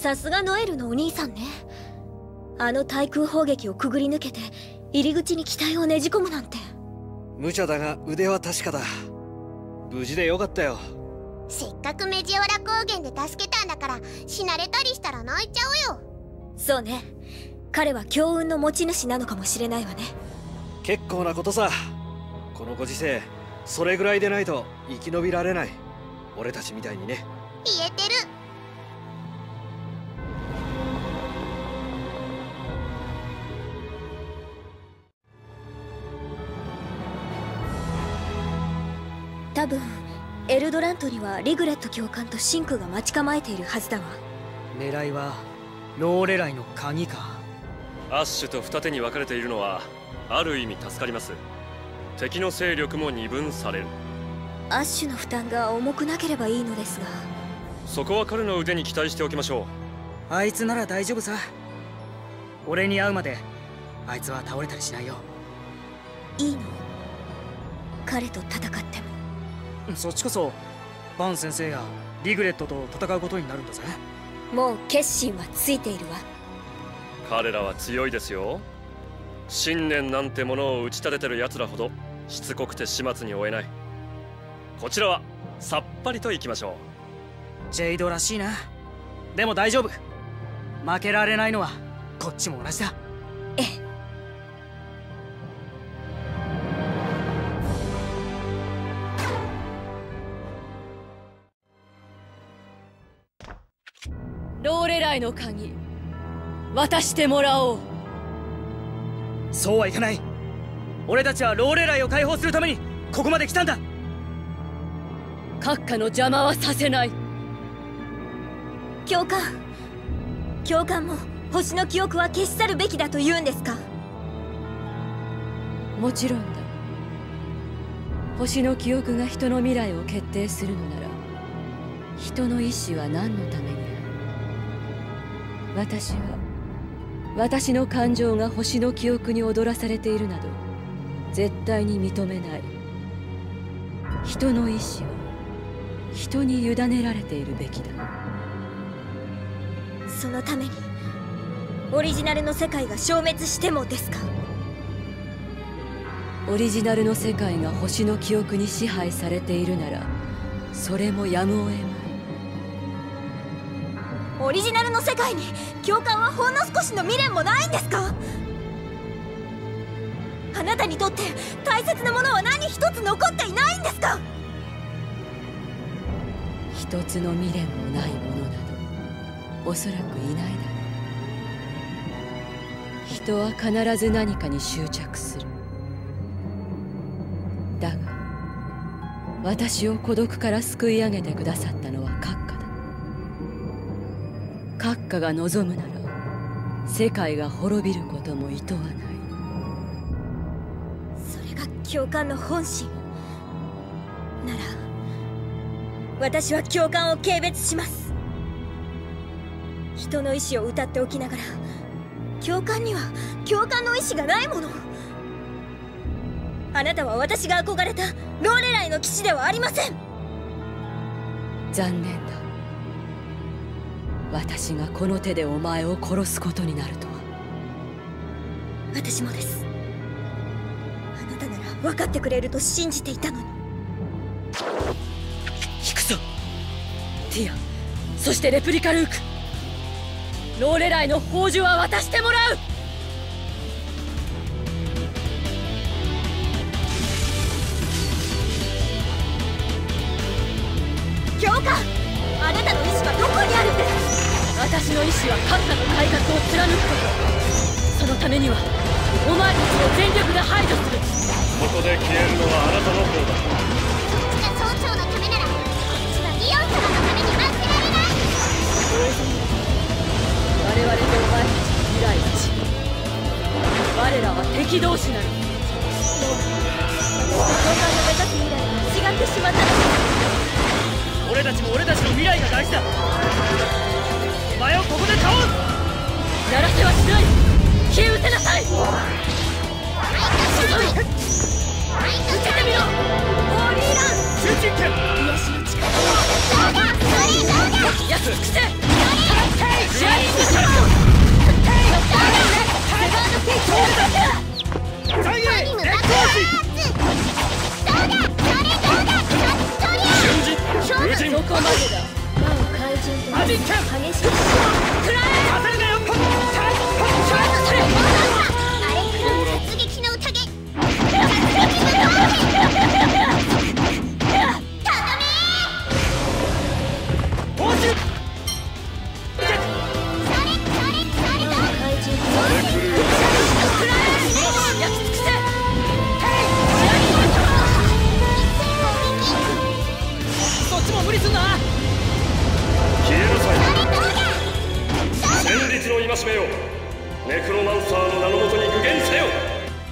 さすがノエルのお兄さんね。あの対空砲撃をくぐり抜けて入り口に機体をねじ込むなんて。無茶だが腕は確かだ。無事でよかったよ。せっかくメジオラ高原で助けたんだから死なれたりしたら泣いちゃうよ。そうね。彼は強運の持ち主なのかもしれないわね。結構なことさ。このご時世それぐらいでないと生き延びられない。俺たちみたいにね。言えてるエルドラントにはリグレット教官とシンクが待ち構えているはずだわ。狙いはローレライの鍵か。アッシュと二手に分かれているのはある意味助かります。敵の勢力も二分される。アッシュの負担が重くなければいいのですが。そこは彼の腕に期待しておきましょう。あいつなら大丈夫さ。俺に会うまであいつは倒れたりしないよ。いいの？彼と戦ってもそっちこそバン先生がリグレットと戦うことになるんだぜ。もう決心はついているわ。彼らは強いですよ。信念なんてものを打ち立ててる奴らほどしつこくて始末に負えない。こちらはさっぱりといきましょう。ジェイドらしいな。でも大丈夫。負けられないのはこっちも同じだローレライの鍵渡してもらおう。そうはいかない。俺たちはローレライを解放するためにここまで来たんだ。閣下の邪魔はさせない。教官教官も星の記憶は消し去るべきだと言うんですか？もちろんだ。星の記憶が人の未来を決定するのなら人の意志は何のためにある？私は私の感情が星の記憶に踊らされているなど絶対に認めない。人の意志は人に委ねられているべきだ。そのためにオリジナルの世界が消滅してもですか？オリジナルの世界が星の記憶に支配されているならそれもやむを得まい。オリジナルの世界に教官はほんの少しの未練もないんですか？あなたにとって大切なものは何一つ残っていないんですか？一つの未練もないものなどおそらくいないだろう。人は必ず何かに執着する。だが私を孤独から救い上げてくださったの閣下が望むなら世界が滅びることも厭わない。それが教官の本心。なら私は教官を軽蔑します。人の意志を歌っておきながら教官には教官の意志がないもの。あなたは私が憧れたローレライの騎士ではありません。残念だ私がこの手でお前を殺すことになるとは。私もです。あなたなら分かってくれると信じていたのに。引くぞ。ティアそしてレプリカルーク。ローレライの宝珠は渡してもらう。教官あなたの意志はどこにあるんです私の意志は閣下の改革を貫くこと。そのためにはお前たちを全力で排除する。ここで消えるのはあなたの方だそっちが総長のためならこまでだなお怪人と激しく食らえりすんな。消えなさい戦慄の戒めよ。ネクロマンサーの名のもとに具現せよ。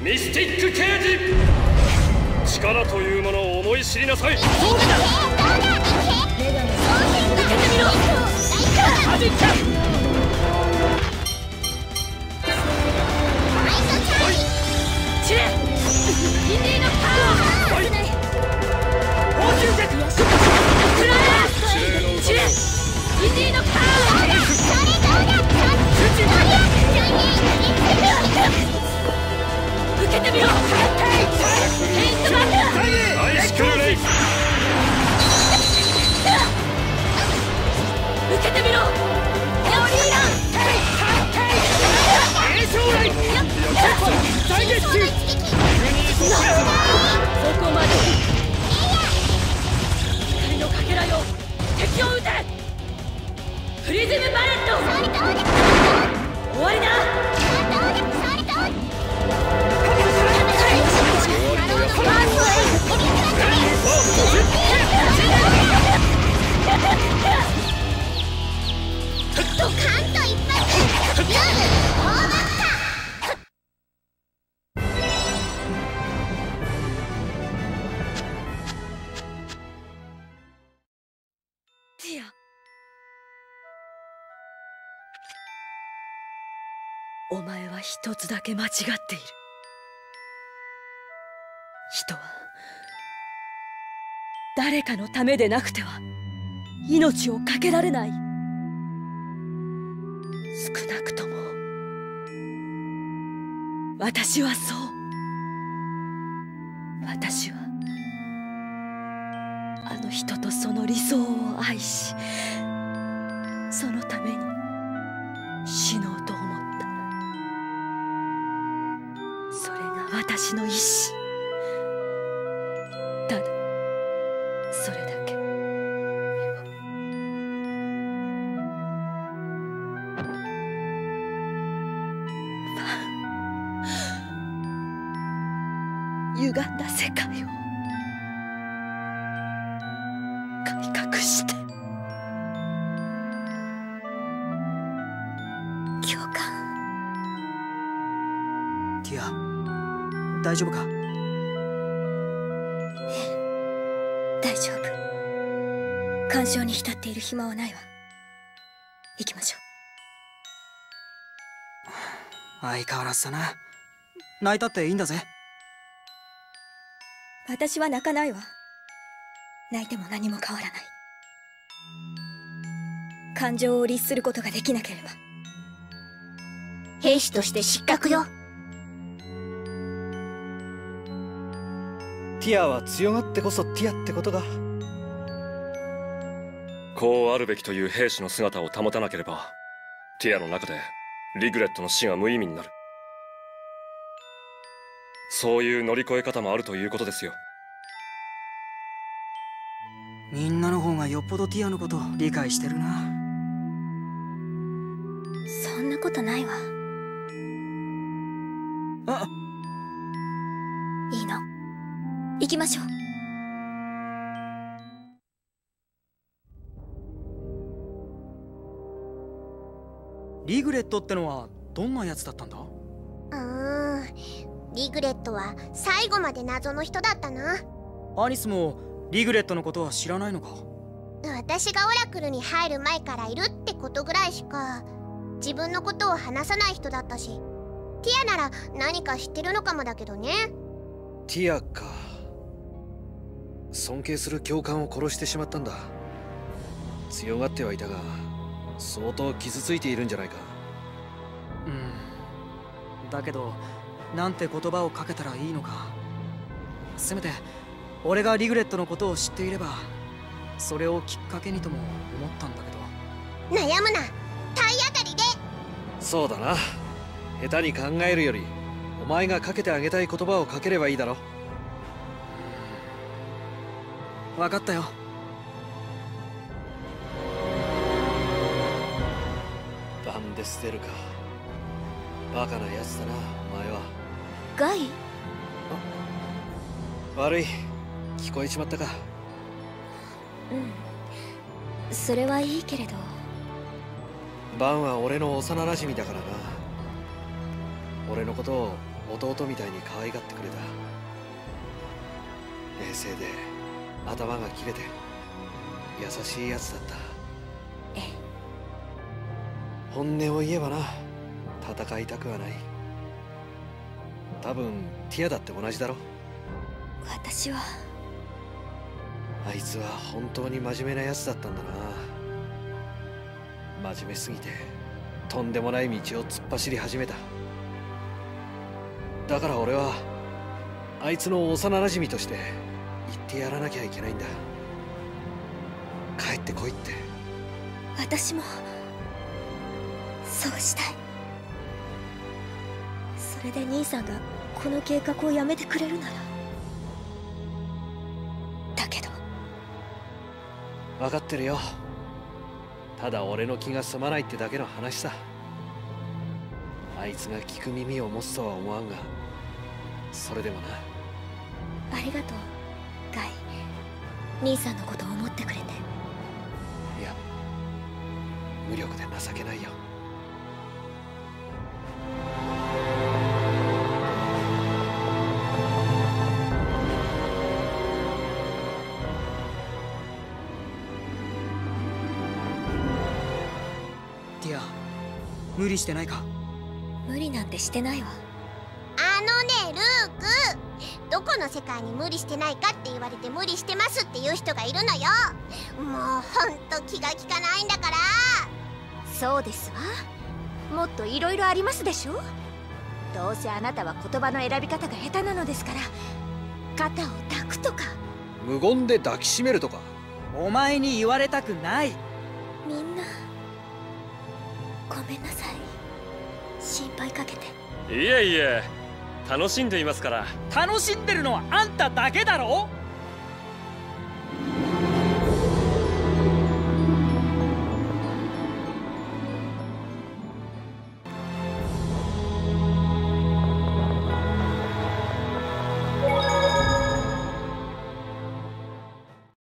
ミスティック刑事。力というものを思い知りなさい。そうだ。は受けてみろ。プリズムバレット終わりだ一つだけ間違っている。人は誰かのためでなくては命を懸けられない。少なくとも私はそう。私はあの人とその理想を愛しそのために死のう私の意志。ただそれだけ。歪んだ世界を。改革して。大丈夫か？大丈夫。干渉に浸っている暇はないわ。行きましょ相変わらずだな。泣いたっていいんだぜ。う私は泣かないわ。泣いても何も変わらない。感情を律することができなければ。兵士として失格よティアは強がってこそティアってことがこうあるべきという兵士の姿を保たなければティアの中でリグレットの死が無意味になる。そういう乗り越え方もあるということですよ。みんなの方がよっぽどティアのこと理解してるな。そんなことないわきましょう。リグレットってのはどんなやつだったんだ？うーんリグレットは最後まで謎の人だったな。アニスもリグレットのことは知らないのか？私がオラクルに入る前からいるってことぐらいしか自分のことを話さない人だったし。ティアなら何か知ってるのかもだけどね。ティアか尊敬する教官を殺してしまったんだ。強がってはいたが相当傷ついているんじゃないか。うん。だけどなんて言葉をかけたらいいのか。せめて俺がリグレットのことを知っていればそれをきっかけにとも思ったんだけど。悩むな。体当たりで。そうだな。下手に考えるよりお前がかけてあげたい言葉をかければいいだろ分かったよ。バンデステルか。バカなやつだなお前は。ガイ？悪い。聞こえちまったか？うん。それはいいけれど。バンは俺の幼馴染だからな。俺のことを弟みたいに可愛がってくれた。冷静で頭が切れて優しいやつだった。ええ。本音を言えばな戦いたくはない。多分ティアだって同じだろ。私は。あいつは本当に真面目なやつだったんだな。真面目すぎてとんでもない道を突っ走り始めた。だから俺はあいつの幼馴染として言ってやらなきゃいけないんだ。帰ってこいって。私もそうしたい。それで兄さんがこの計画をやめてくれるなら。だけど。分かってるよ。ただ俺の気が済まないってだけの話さ。あいつが聞く耳を持つとは思わんがそれでもな。ありがとう兄さんのことを思ってくれて。いや無力で情けないよ。ティア無理してないか？無理なんてしてないわ。あのねルークの世界に無理してないかって言われて無理してますっていう人がいるのよ。もうほんと気が利かないんだから。そうですわ。もっといろいろありますでしょ。どうせあなたは言葉の選び方が下手なのですから。肩を抱くとか。無言で抱きしめるとか。お前に言われたくない。みんな。ごめんなさい。心配かけて。いえいえ楽しんでいますから。楽しんでるのはあんただけだろ